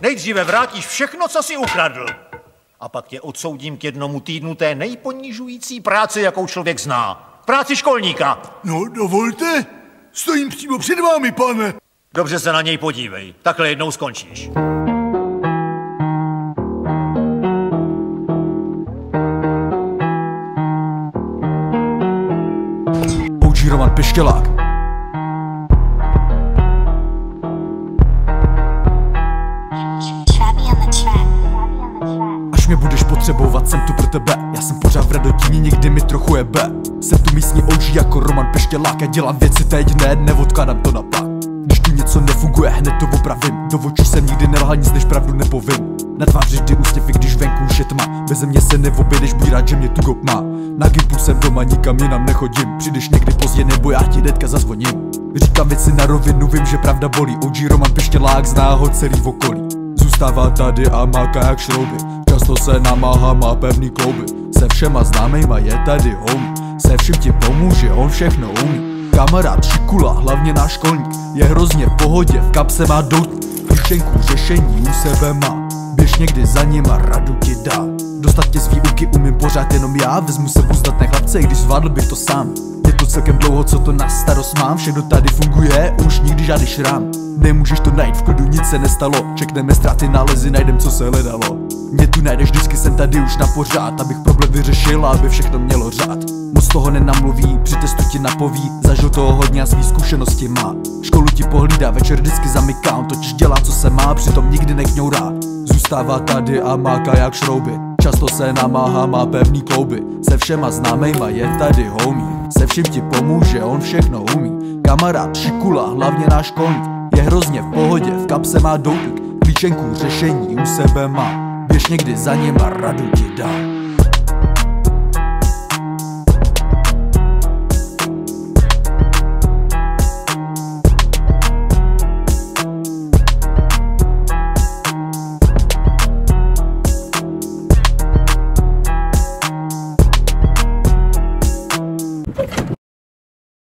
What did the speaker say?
Nejdříve vrátíš všechno, co si ukradl. A pak tě odsoudím k jednomu týdnu té nejponižující práce, jakou člověk zná. Práci školníka. No, dovolte. Stojím přímo před vámi, pane. Dobře se na něj podívej. Takhle jednou skončíš. Roman Pištělák mě budeš potřebovat, jsem tu pro tebe. Já jsem pořád v radotíně, někdy mi trochu jebe. Jsem tu místní OG jako Roman Pištělák Já dělám věci teď, ne, neodkládám to na pak Když tu něco nefunguje, hned to opravím. Do očí jsem nikdy nelhal nic, než pravdu nepovím. Na tváři vždy úsměv, i když venku už je tma. Beze mě se neobjedeš, buď rád, že mě tu gop má Na gimpu jsem doma, nikam jinam nechodím. Přijdeš někdy pozdě, nebo já ti hnedka zazvoním. Říkám věci na rovinu, vím, že pravda bolí. OG Roman Pištělák zná ho celý v okolí. Zůstává tady a máka jak šrouby Často se namáhá, má pevný klouby Se všema známejma je tady homie Se vším ti pomůže, on všechno umí. Kamarád šikula, hlavně náš školník Je hrozně v pohodě, v kapse má dout. Klíčenku řešení u sebe má. Běž někdy za ním a radu ti dá. Dostat tě z výuky umím pořád jenom já Vezmu se uzdat na chlapce, i když zvládl bych to sám celkem dlouho, co to na starost mám. Všechno tady funguje, už nikdy žádný šrám. Nemůžeš to najít v klidu, nic se nestalo. Čekneme ztráty, nálezy, najdem, co se hledalo. Mě tu najdeš, vždycky jsem tady už na pořád Abych problém vyřešil aby všechno mělo řád. Moc toho nenamluví, při testu ti napoví. Zažil toho hodně a svý zkušenosti má. Školu ti pohlídá, večer vždycky zamyká. On totiž dělá, co se má, přitom nikdy nekňourá. Zůstává tady a máka jak šrouby. Často se namáhá, má pevný klouby. Se všema známejma je tady homie Se vším ti pomůže, on všechno umí. Kamarád, šikula, hlavně náš školník Je hrozně v pohodě, v kapse má doupík Klíčenku řešení u sebe má Běž někdy za ním a radu ti dá